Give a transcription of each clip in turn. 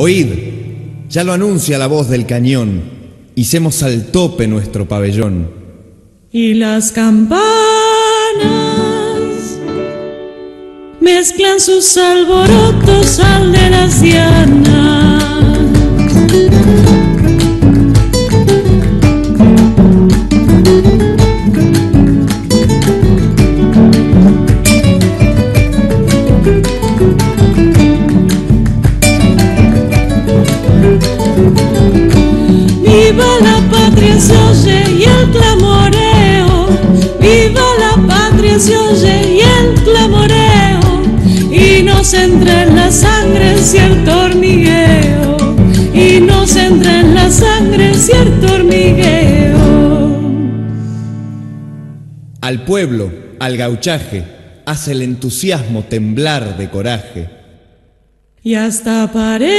Oíd, ya lo anuncia la voz del cañón, hicemos al tope nuestro pabellón. Y las campanas mezclan sus alborotos al de las dianas. Nos entra en la sangre cierto hormigueo. Y nos entra en la sangre cierto hormigueo. Al pueblo, al gauchaje, hace el entusiasmo temblar de coraje. Y hasta parece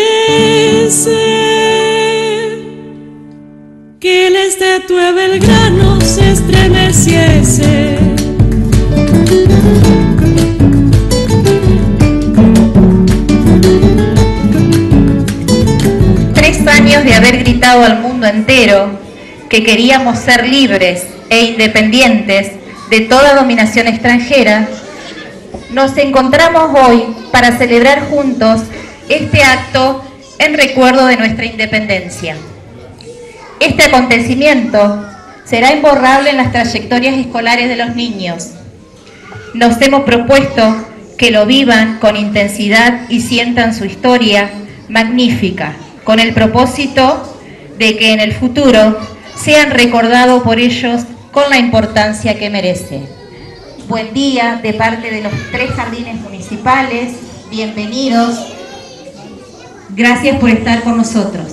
que la estatua Belgrano se estremeciese. Gritado al mundo entero que queríamos ser libres e independientes de toda dominación extranjera, nos encontramos hoy para celebrar juntos este acto en recuerdo de nuestra independencia. Este acontecimiento será imborrable en las trayectorias escolares de los niños. Nos hemos propuesto que lo vivan con intensidad y sientan su historia magnífica, con el propósito de que en el futuro sean recordados por ellos con la importancia que merece. Buen día de parte de los tres jardines municipales, bienvenidos, gracias por estar con nosotros.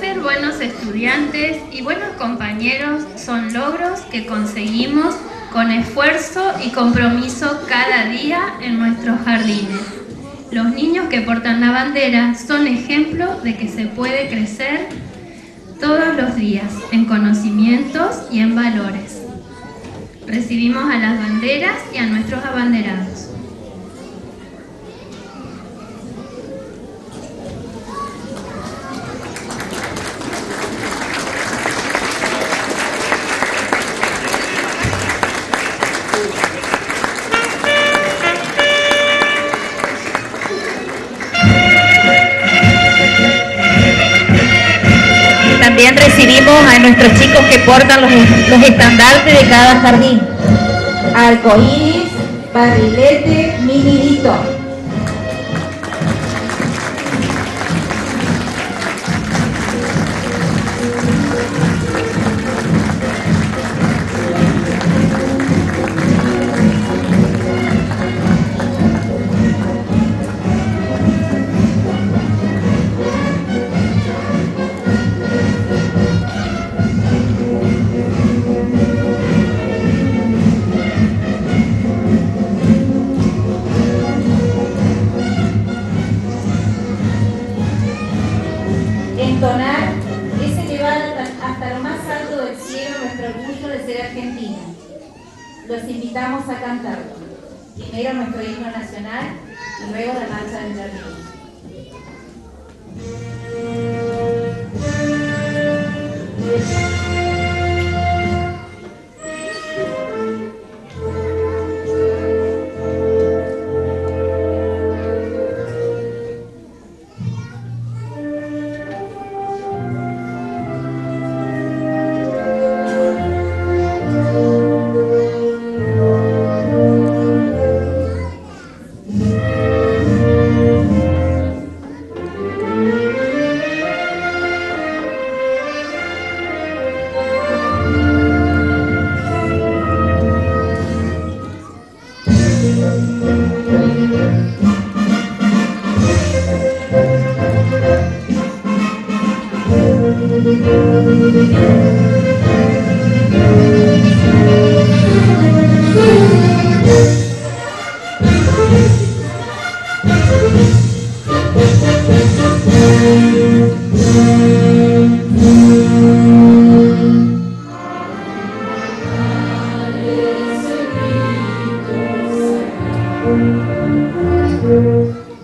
Ser buenos estudiantes y buenos compañeros son logros que conseguimos con esfuerzo y compromiso cada día en nuestros jardines. Los niños que portan la bandera son ejemplo de que se puede crecer todos los días en conocimientos y en valores. Recibimos a las banderas y a nuestros abanderados. También recibimos a nuestros chicos que portan los, los estandartes de cada jardín. Arcoíris, barrilete, minidito. Entonar es elevar hasta, lo más alto del cielo nuestro orgullo de ser argentinos. Los invitamos a cantarlo. Primero nuestro himno nacional y luego la marcha del jardín.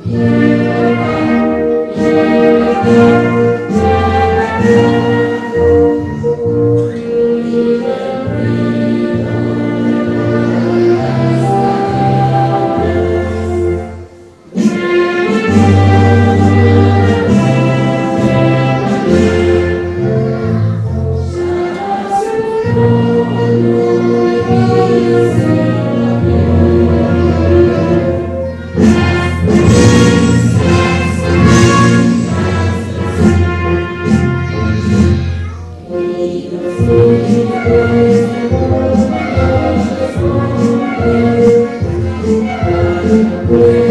Yeah. Yeah.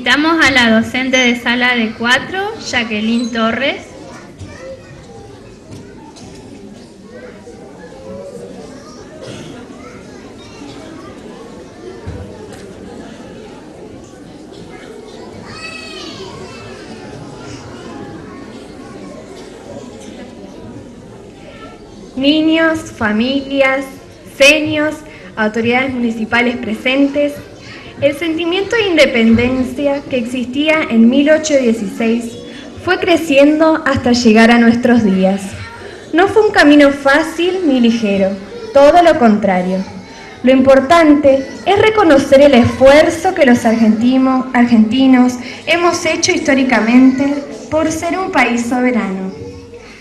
Invitamos a la docente de sala de 4, Jacqueline Torres. Niños, familias, seños, autoridades municipales presentes, el sentimiento de independencia que existía en 1816 fue creciendo hasta llegar a nuestros días. No fue un camino fácil ni ligero, todo lo contrario. Lo importante es reconocer el esfuerzo que los argentinos, argentinos hemos hecho históricamente por ser un país soberano.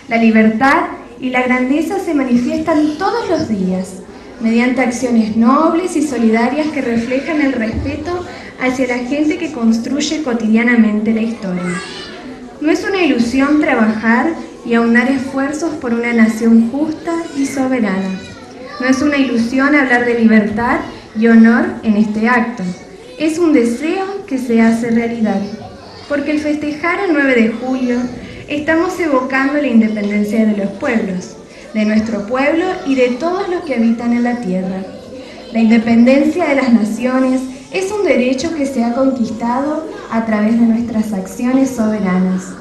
La libertad y la grandeza se manifiestan todos los días mediante acciones nobles y solidarias que reflejan el respeto hacia la gente que construye cotidianamente la historia. No es una ilusión trabajar y aunar esfuerzos por una nación justa y soberana. No es una ilusión hablar de libertad y honor en este acto. Es un deseo que se hace realidad. Porque al festejar el 9 de julio, estamos evocando la independencia de los pueblos de nuestro pueblo y de todos los que habitan en la tierra. La independencia de las naciones es un derecho que se ha conquistado a través de nuestras acciones soberanas.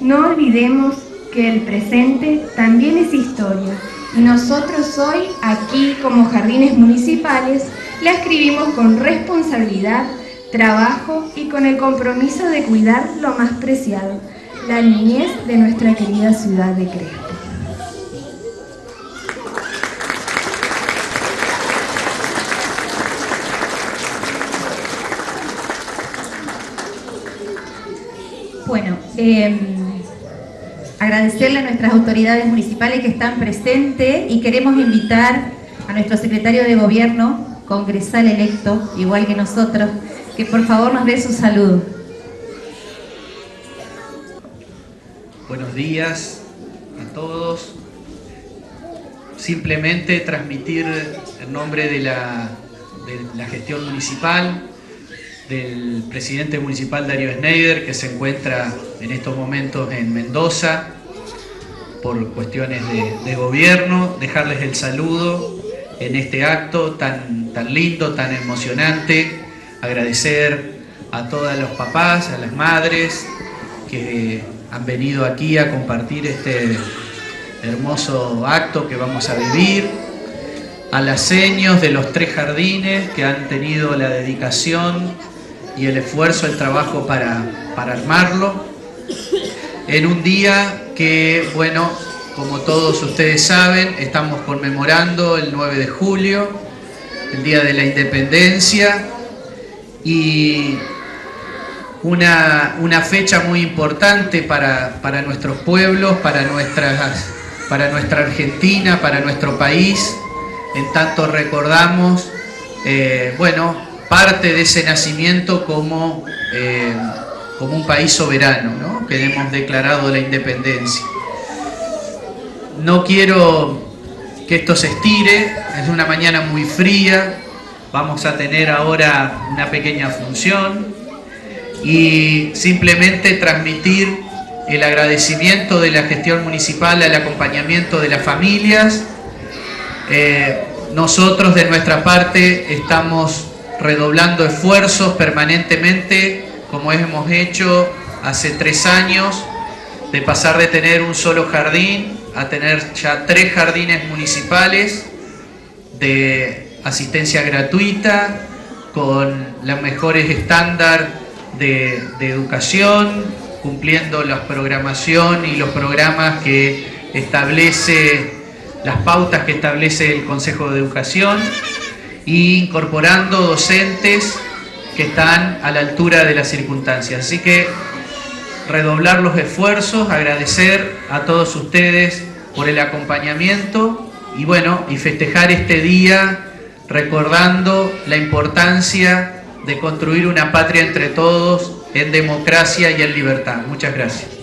No olvidemos que el presente también es historia y nosotros hoy, aquí como jardines municipales, la escribimos con responsabilidad, trabajo y con el compromiso de cuidar lo más preciado, la niñez de nuestra querida ciudad de Crespo. Em, agradecerle a nuestras autoridades municipales que están presentes y queremos invitar a nuestro secretario de gobierno, congresal electo, igual que nosotros, que por favor nos dé su saludo. Buenos días a todos. Simplemente transmitir en nombre de la, de la gestión municipal, del presidente municipal Darío Schneider, que se encuentra en estos momentos en Mendoza por cuestiones de, gobierno, dejarles el saludo en este acto tan, tan lindo, tan emocionante, agradecer a todos los papás, a las madres que han venido aquí a compartir este hermoso acto que vamos a vivir, a las seños de los tres jardines que han tenido la dedicación y el esfuerzo, el trabajo para, para armarlo. En un día que, bueno, como todos ustedes saben, estamos conmemorando el 9 de julio, el Día de la Independencia, y una, una fecha muy importante para, para, nuestros pueblos, para, nuestras, para nuestra Argentina, para nuestro país, en tanto recordamos, eh, bueno, parte de ese nacimiento como, eh, como un país soberano, ¿no? que hemos declarado la independencia. No quiero que esto se estire, es una mañana muy fría, vamos a tener ahora una pequeña función y simplemente transmitir el agradecimiento de la gestión municipal al acompañamiento de las familias. Eh, nosotros de nuestra parte estamos redoblando esfuerzos permanentemente, como hemos hecho hace tres años, de pasar de tener un solo jardín a tener ya tres jardines municipales de asistencia gratuita, con los mejores estándares de, educación, cumpliendo la programación y los programas que establece, las pautas que establece el Consejo de Educación, e incorporando docentes que están a la altura de las circunstancias. Así que redoblar los esfuerzos, agradecer a todos ustedes por el acompañamiento y bueno, y festejar este día recordando la importancia de construir una patria entre todos en democracia y en libertad. Muchas gracias.